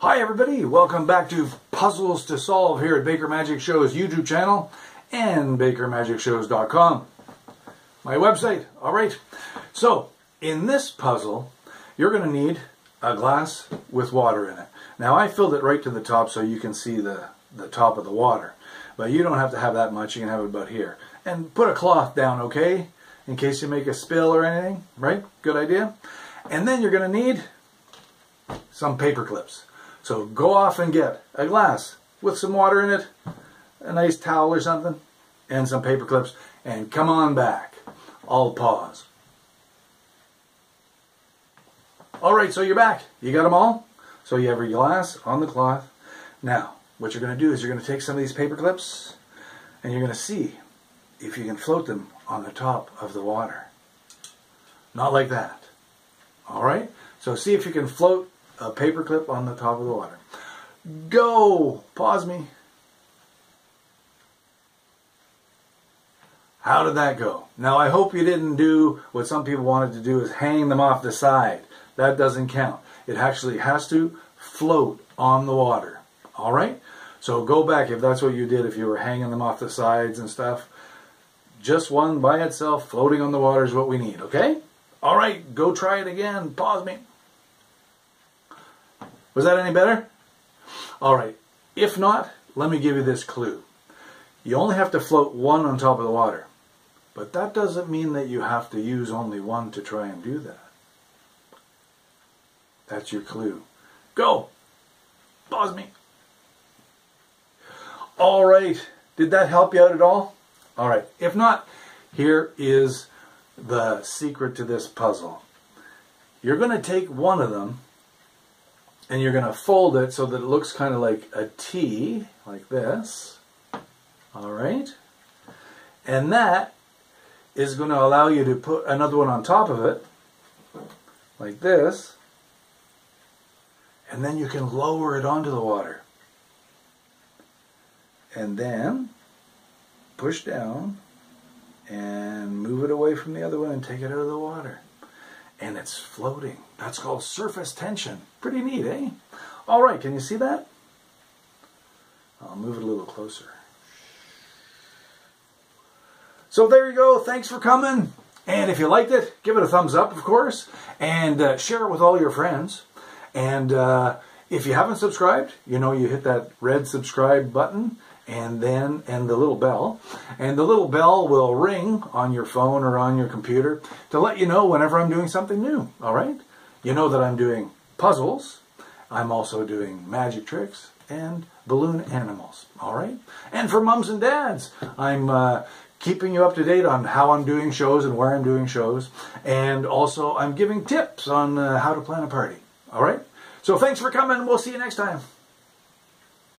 Hi everybody, welcome back to Puzzles to Solve here at Baker Magic Shows YouTube channel and BakerMagicShows.com. My website. Alright, so in this puzzle, you're going to need a glass with water in it. Now I filled it right to the top so you can see the, the top of the water. But you don't have to have that much, you can have it about here. And put a cloth down, okay? In case you make a spill or anything, right? Good idea? And then you're going to need some paper clips. So go off and get a glass with some water in it, a nice towel or something, and some paper clips, and come on back. I'll pause. Alright, so you're back. You got them all? So you have your glass on the cloth. Now, what you're going to do is you're going to take some of these paper clips, and you're going to see if you can float them on the top of the water. Not like that. Alright? So see if you can float a paperclip on the top of the water. Go! Pause me. How did that go? Now I hope you didn't do what some people wanted to do is hang them off the side. That doesn't count. It actually has to float on the water. Alright? So go back if that's what you did, if you were hanging them off the sides and stuff. Just one by itself floating on the water is what we need, okay? Alright, go try it again. Pause me. Was that any better? All right. If not, let me give you this clue. You only have to float one on top of the water. But that doesn't mean that you have to use only one to try and do that. That's your clue. Go! Pause me. All right. Did that help you out at all? All right. If not, here is the secret to this puzzle. You're going to take one of them and you're going to fold it so that it looks kind of like a T, like this. All right. And that is going to allow you to put another one on top of it, like this. And then you can lower it onto the water. And then push down and move it away from the other one and take it out of the water and it's floating. That's called surface tension. Pretty neat, eh? All right, can you see that? I'll move it a little closer. So there you go. Thanks for coming. And if you liked it, give it a thumbs up, of course, and uh, share it with all your friends. And uh, if you haven't subscribed, you know you hit that red subscribe button and then and the little bell and the little bell will ring on your phone or on your computer to let you know whenever I'm doing something new all right? You know that I'm doing puzzles I'm also doing magic tricks and balloon animals all right? And for mums and dads I'm uh, keeping you up to date on how I'm doing shows and where I'm doing shows and also I'm giving tips on uh, how to plan a party all right? So thanks for coming we'll see you next time